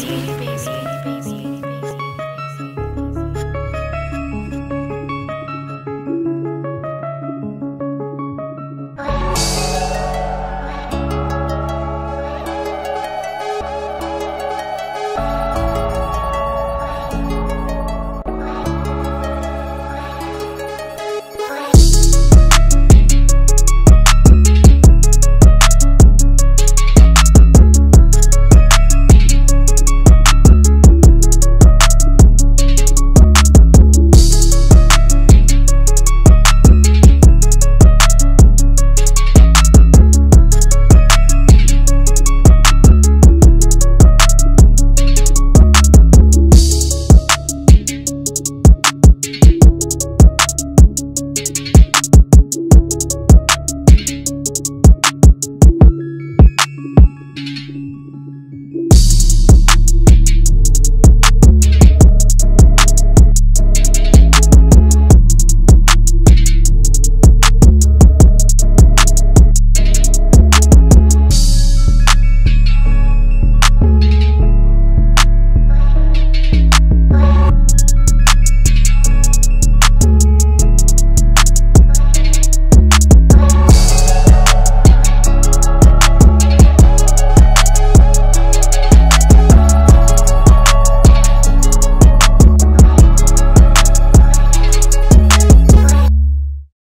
baby.